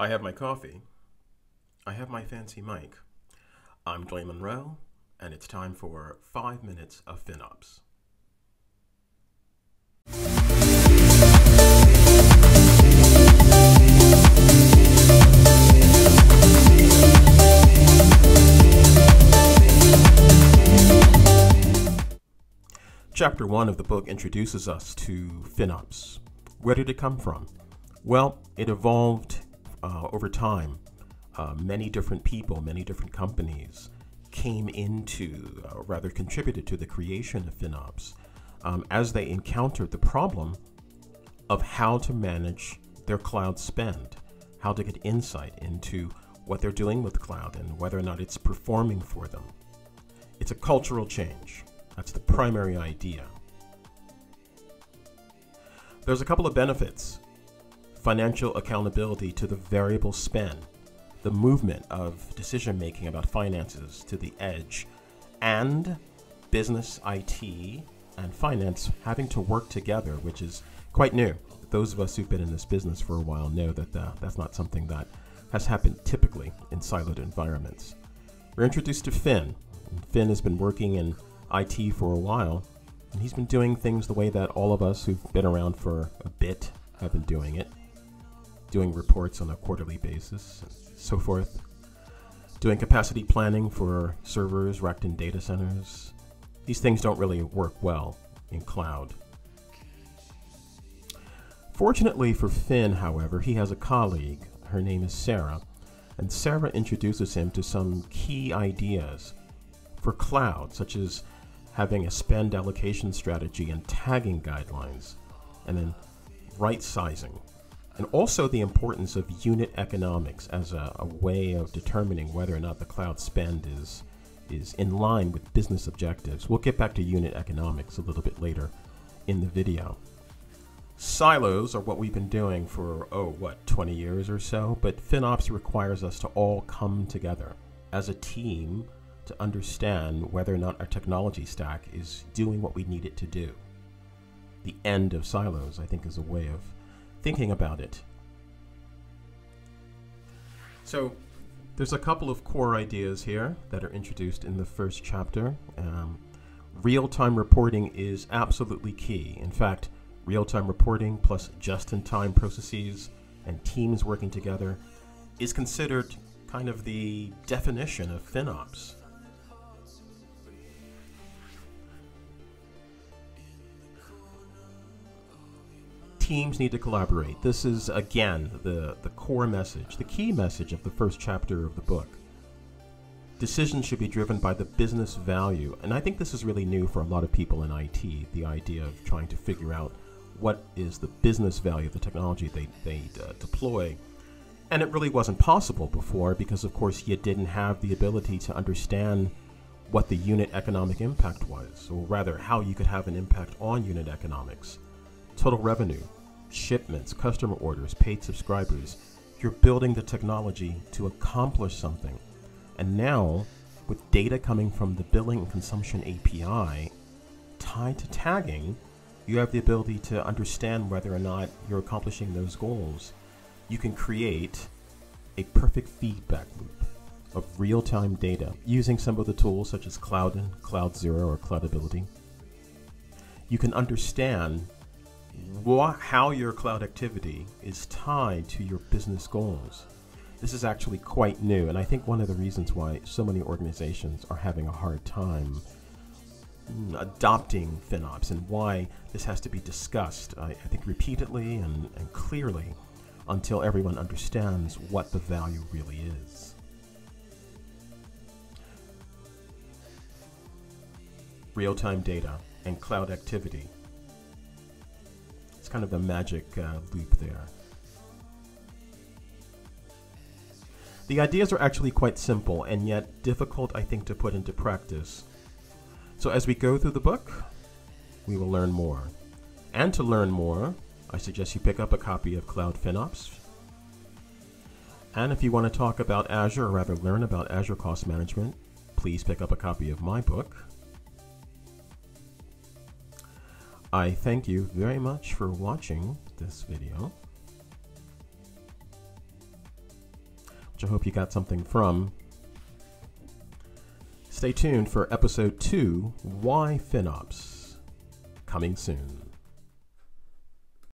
I have my coffee. I have my fancy mic. I'm Dwayne Monroe, and it's time for five minutes of FinOps. Chapter 1 of the book introduces us to FinOps. Where did it come from? Well, it evolved uh, over time. Uh, many different people, many different companies came into, uh, rather contributed to the creation of FinOps um, as they encountered the problem of how to manage their cloud spend, how to get insight into what they're doing with cloud and whether or not it's performing for them. It's a cultural change. That's the primary idea. There's a couple of benefits financial accountability to the variable spend, the movement of decision making about finances to the edge, and business, IT, and finance having to work together, which is quite new. Those of us who've been in this business for a while know that uh, that's not something that has happened typically in siloed environments. We're introduced to Finn. Finn has been working in IT for a while, and he's been doing things the way that all of us who've been around for a bit have been doing it. Doing reports on a quarterly basis, so forth. Doing capacity planning for servers racked in data centers. These things don't really work well in cloud. Fortunately for Finn, however, he has a colleague. Her name is Sarah, and Sarah introduces him to some key ideas for cloud, such as having a spend allocation strategy and tagging guidelines, and then right sizing. And also the importance of unit economics as a, a, way of determining whether or not the cloud spend is, is in line with business objectives. We'll get back to unit economics a little bit later in the video. Silos are what we've been doing for, oh, what, 20 years or so, but FinOps requires us to all come together as a team to understand whether or not our technology stack is doing what we need it to do. The end of silos, I think, is a way of thinking about it. So, there's a couple of core ideas here that are introduced in the first chapter. Um, real time reporting is absolutely key. In fact, real time reporting plus just in time processes and teams working together is considered kind of the definition of FinOps. Teams need to collaborate. This is, again, the, the core message, the key message of the first chapter of the book. Decisions should be driven by the business value. And I think this is really new for a lot of people in IT the idea of trying to figure out what is the business value of the technology they, they uh, deploy. And it really wasn't possible before because, of course, you didn't have the ability to understand what the unit economic impact was, or rather, how you could have an impact on unit economics. Total revenue, shipments, customer orders, paid subscribers. You're building the technology to accomplish something. And now, with data coming from the billing and consumption API tied to tagging, you have the ability to understand whether or not you're accomplishing those goals. You can create a perfect feedback loop of real-time data using some of the tools such as Cloud CloudZero or Cloudability. You can understand how your cloud activity is tied to your business goals. This is actually quite new, and I think one of the reasons why so many organizations are having a hard time mm, adopting FinOps and why this has to be discussed, I, I think, repeatedly and, and clearly until everyone understands what the value really is. Real time data and cloud activity kind of the magic uh, loop there. The ideas are actually quite simple and yet difficult, I think, to put into practice. So as we go through the book, we will learn more. And to learn more, I suggest you pick up a copy of Cloud FinOps. And if you want to talk about Azure, or rather learn about Azure Cost Management, please pick up a copy of my book, I thank you very much for watching this video. which I hope you got something from. Stay tuned for episode two Why FinOps? Coming soon.